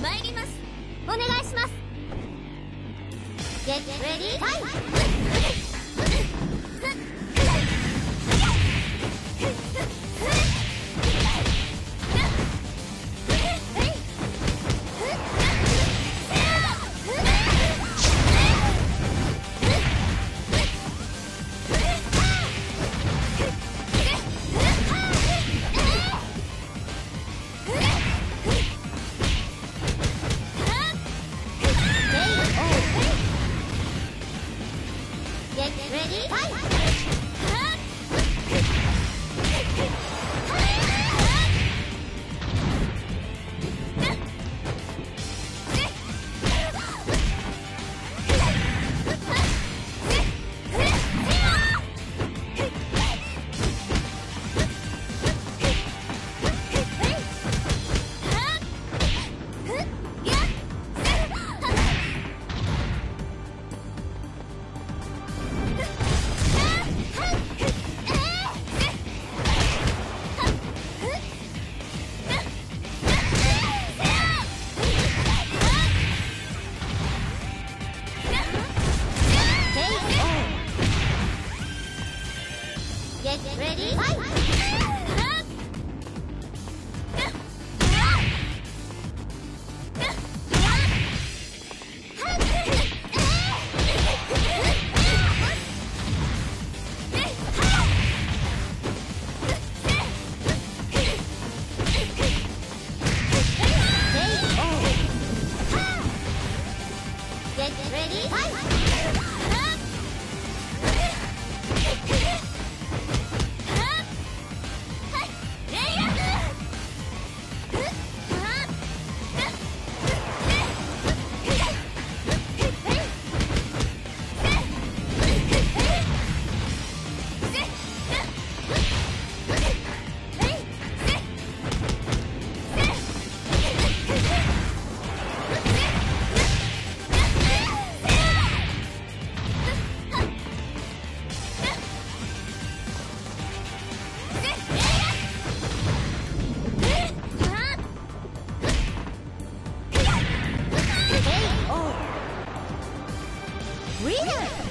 参りますお願いします Get ready fight Get ready, fight! Get ready, fight! Reader!